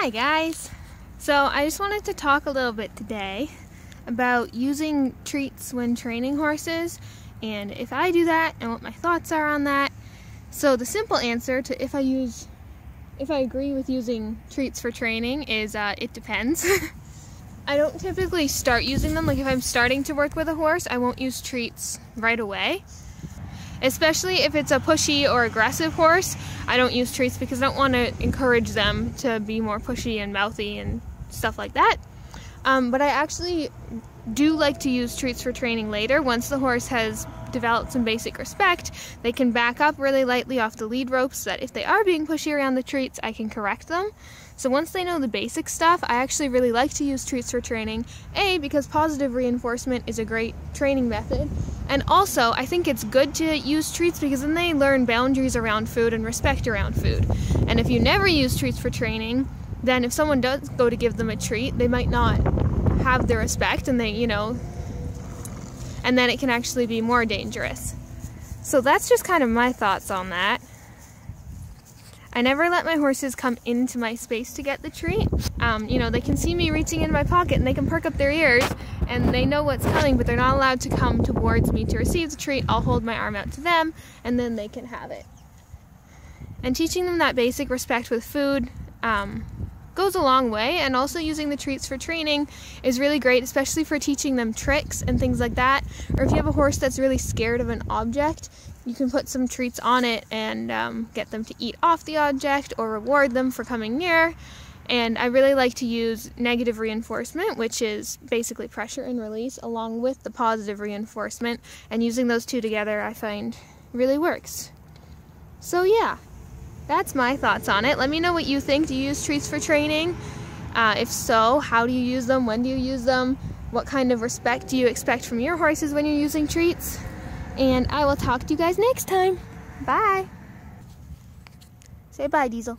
Hi guys! So I just wanted to talk a little bit today about using treats when training horses and if I do that and what my thoughts are on that. So the simple answer to if I use if I agree with using treats for training is uh, it depends. I don't typically start using them like if I'm starting to work with a horse I won't use treats right away especially if it's a pushy or aggressive horse. I don't use treats because I don't want to encourage them to be more pushy and mouthy and stuff like that. Um, but I actually do like to use treats for training later. Once the horse has developed some basic respect, they can back up really lightly off the lead ropes so that if they are being pushy around the treats, I can correct them. So once they know the basic stuff, I actually really like to use treats for training. A, because positive reinforcement is a great training method. And also, I think it's good to use treats because then they learn boundaries around food and respect around food. And if you never use treats for training, then if someone does go to give them a treat, they might not have the respect and they, you know, and then it can actually be more dangerous. So that's just kind of my thoughts on that. I never let my horses come into my space to get the treat. Um, you know, they can see me reaching in my pocket and they can perk up their ears and they know what's coming, but they're not allowed to come towards me to receive the treat. I'll hold my arm out to them and then they can have it. And teaching them that basic respect with food um, goes a long way, and also using the treats for training is really great, especially for teaching them tricks and things like that. Or if you have a horse that's really scared of an object, you can put some treats on it and um, get them to eat off the object or reward them for coming near. And I really like to use negative reinforcement, which is basically pressure and release, along with the positive reinforcement. And using those two together, I find really works. So, yeah, that's my thoughts on it. Let me know what you think. Do you use treats for training? Uh, if so, how do you use them? When do you use them? What kind of respect do you expect from your horses when you're using treats? And I will talk to you guys next time. Bye. Say bye, Diesel.